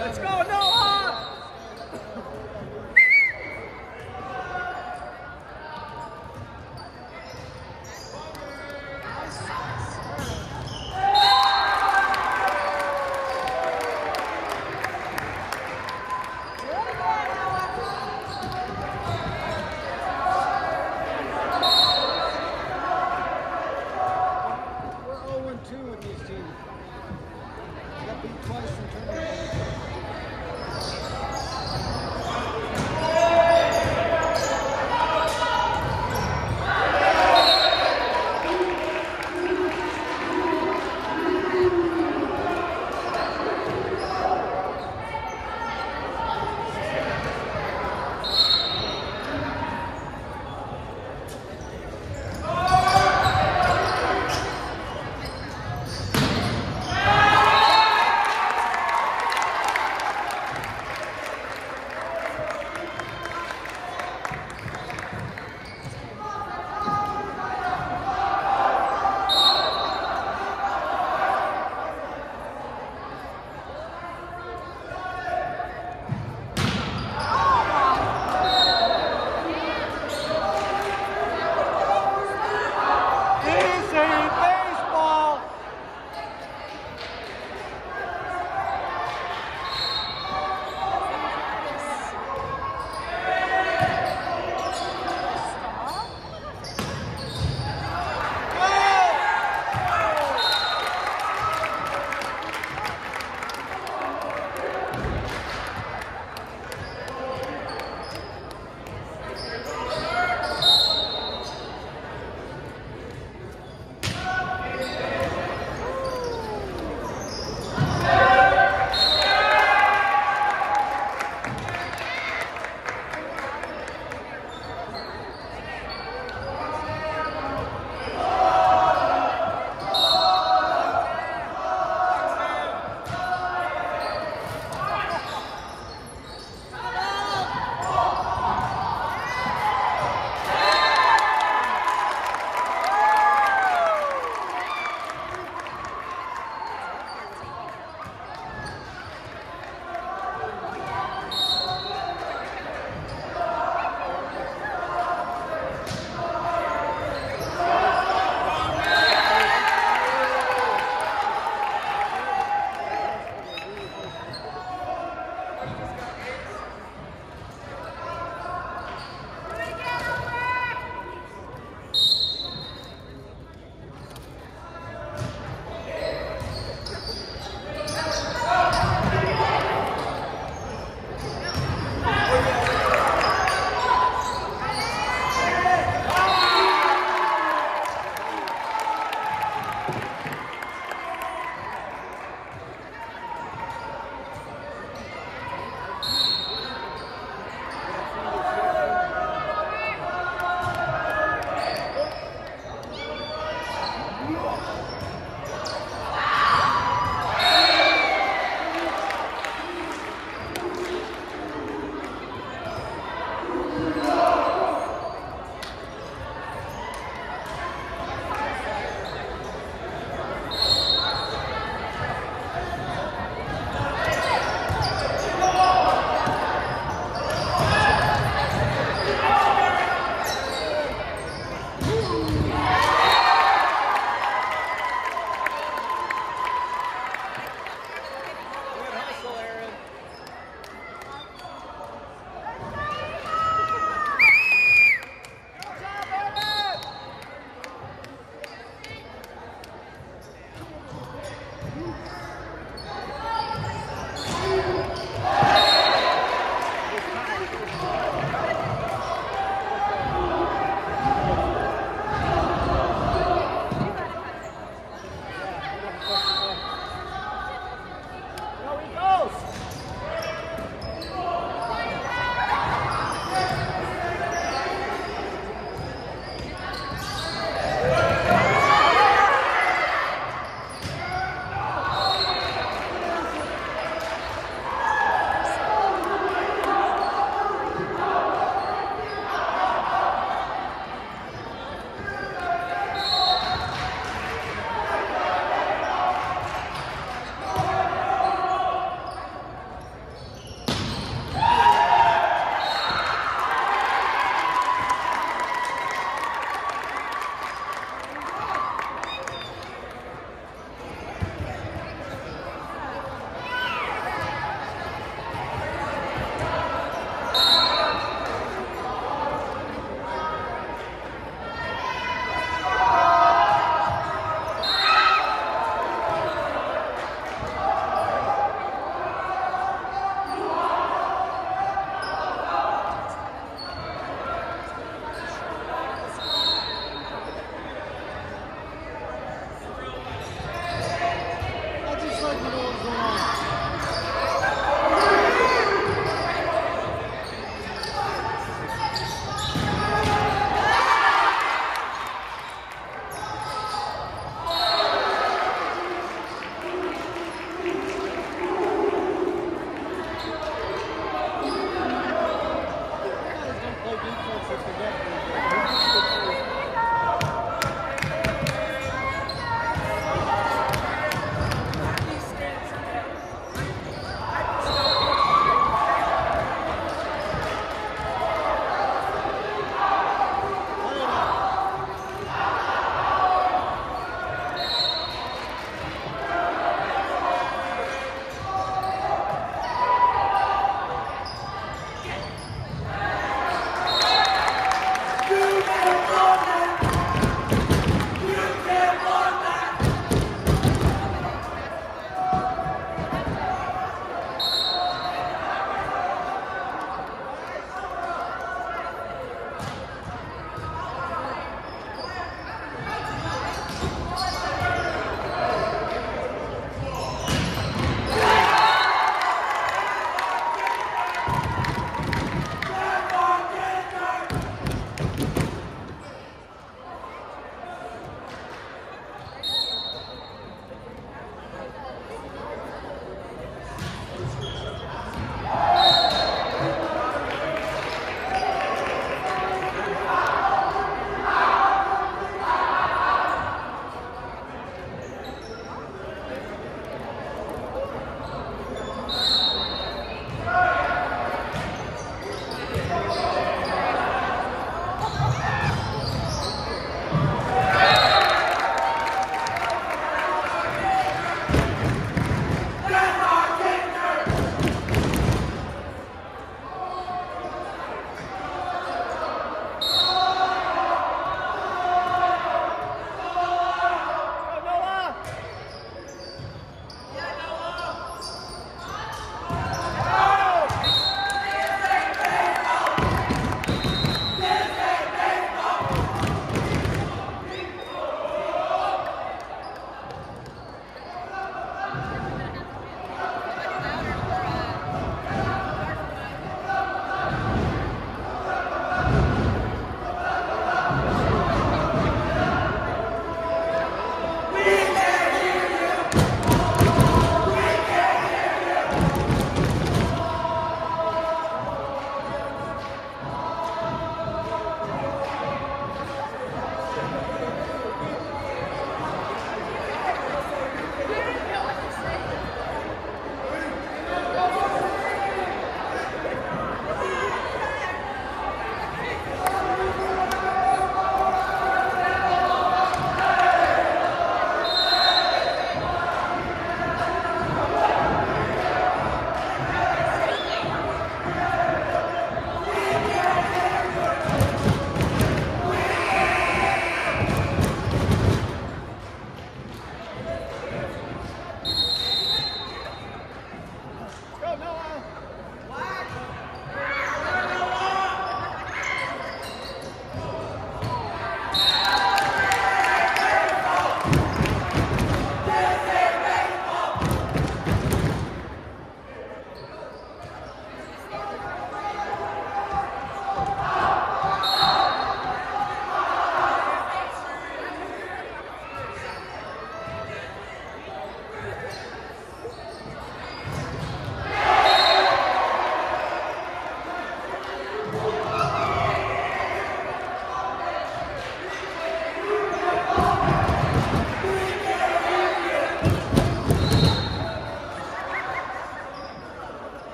Let's go.